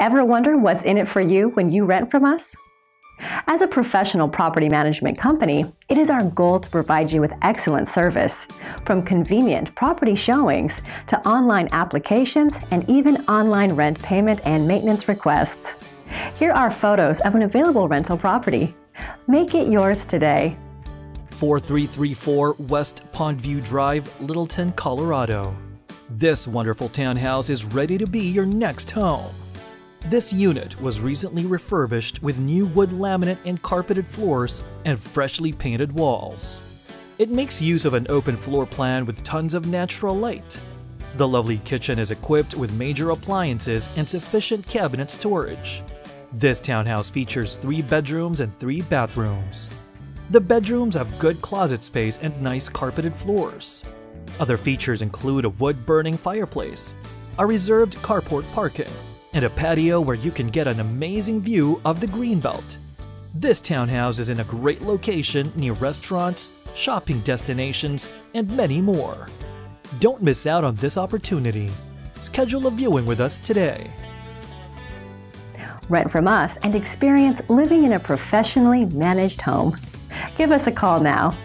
Ever wonder what's in it for you when you rent from us? As a professional property management company, it is our goal to provide you with excellent service, from convenient property showings to online applications and even online rent payment and maintenance requests. Here are photos of an available rental property. Make it yours today. 4334 West Pondview Drive, Littleton, Colorado. This wonderful townhouse is ready to be your next home. This unit was recently refurbished with new wood laminate and carpeted floors and freshly painted walls. It makes use of an open floor plan with tons of natural light. The lovely kitchen is equipped with major appliances and sufficient cabinet storage. This townhouse features three bedrooms and three bathrooms. The bedrooms have good closet space and nice carpeted floors. Other features include a wood-burning fireplace, a reserved carport parking, and a patio where you can get an amazing view of the Greenbelt. This townhouse is in a great location near restaurants, shopping destinations, and many more. Don't miss out on this opportunity. Schedule a viewing with us today. Rent from us and experience living in a professionally managed home. Give us a call now